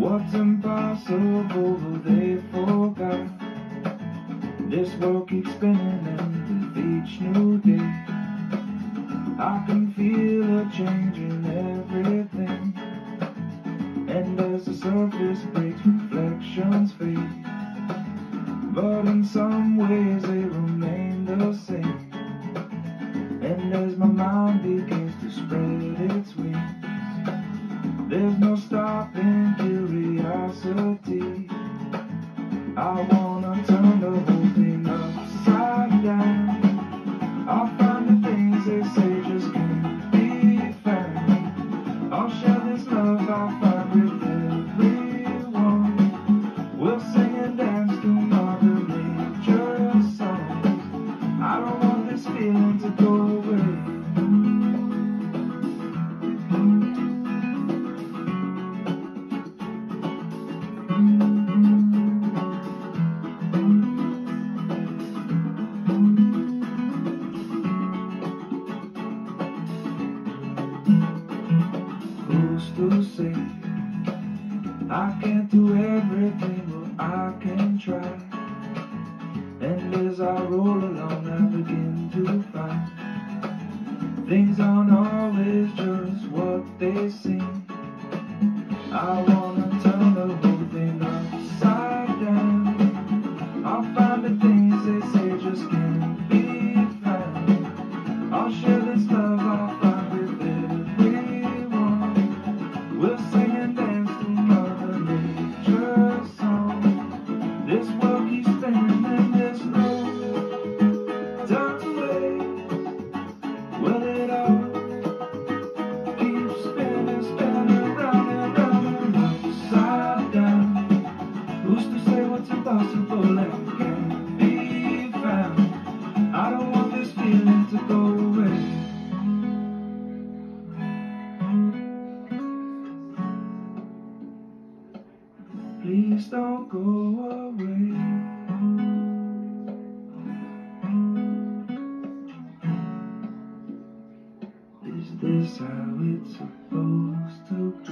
What's impossible they forgot This world keeps spinning and with each new day. I can feel a change in everything. And as the surface breaks reflections fade. But in some ways they remain the same. And as my mind begins to spread its wings there's no stopping to say I can't do everything, things aren't always just what they seem. I wanna turn Please don't go away. Is this how it's supposed to be?